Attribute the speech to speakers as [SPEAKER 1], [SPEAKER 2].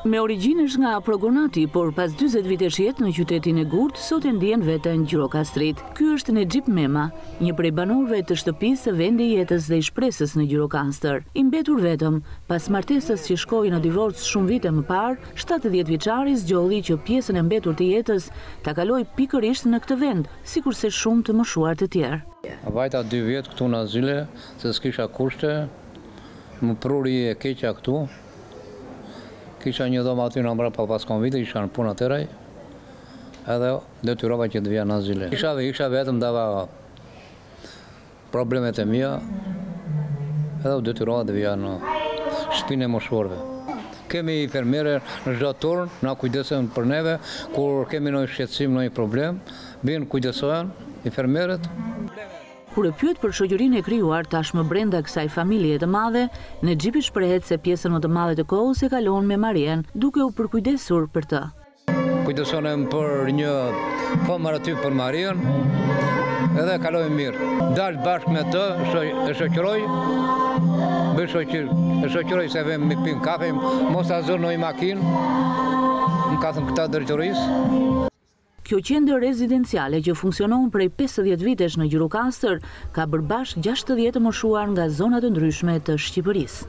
[SPEAKER 1] Me origjinë është nga Progonati, por pas dyzet vitesh jetë në qytetin e Gurtë, sot e ndien veten gjirokastrit. Ky është Nexhip Mema, një prej banorëve të shtëpisë "Vendi i jetës dhe i shpresës" në Gjirokastër. I mbetur vetëm, pas martesës që shkoi në divorc shumë vite më parë, shtatëdhjetëvjeçari zgjodhi që pjesën e mbetur të jetës ta kalojë pikërisht në këtë vend, sikurse shumë të moshuar të tjerë.
[SPEAKER 2] Vajta dy vjet këtu në azile, se s'kisha kushte. Më pruri e keqja këtu. Kisha një dhomë aty në mbrapa pas konvitit, isha në punë atëheraj, edhe u detyrova që të vija në azile. Isha, isha vetëm, ndava problemet e mia, edhe u detyrova të vija në shtëpinë e të moshuarve. Kemi infermiere në çdo turn, na kujdesen për neve, kur kemi ndonjë shqetësim, ndonjë problem, vijnë, kujdesohen infermieret.
[SPEAKER 1] Kur e pyet për shoqërinë e krijuar tashmë brenda kësaj familjeje të madhe, Nexhipi shprehet se pjesën më të madhe të kohës e kalon me Marien, duke u përkujdesur për të.
[SPEAKER 2] Kujdesonem për një femër aty për Marien dhe e kaloj mirë. Dal bashkë me të, e shoqëroj, bëj shoqëri, e shoqëroj se vem me pin kafe, mos ta zërë ndonjë makinë, më ka thënë këta drejtorisë.
[SPEAKER 1] Kjo qendër rezidenciale që funksionon prej pesëdhjetë vitesh në Gjirokastër ka bërë bashkë gjashtëdhjetë të moshuar nga zona të ndryshme të Shqipërisë.